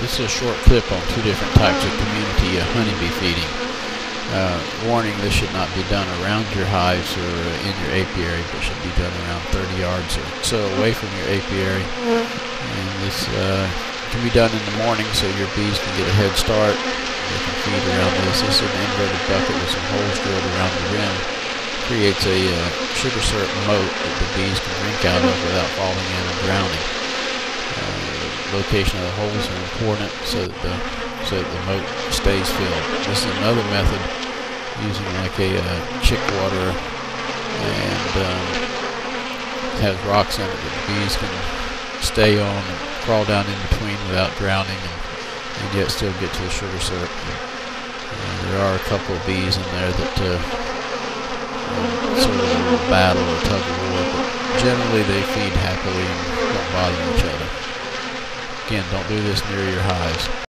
this is a short clip on two different types of community uh, honeybee feeding. Uh, warning, this should not be done around your hives or uh, in your apiary, but should be done around 30 yards or so away from your apiary. And this uh, can be done in the morning so your bees can get a head start. They can feed around this. This is an inverted bucket with some holes drilled around the rim. Creates a uh, sugar syrup moat that the bees can drink out of without falling in and drowning location of the holes are important so that the so that the moat stays filled. This is another method using like a uh, chick water and um, has rocks in it that the bees can stay on and crawl down in between without drowning and, and yet still get to the sugar syrup. Uh, there are a couple of bees in there that uh, sort of battle or tug of war, but generally they feed happily and don't bother each other. Again, don't do this near your hives.